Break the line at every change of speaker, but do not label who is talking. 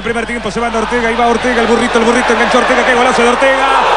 el primer tiempo, se va Ortega, y va Ortega, el burrito, el burrito, enganchó Ortega, qué golazo de Ortega.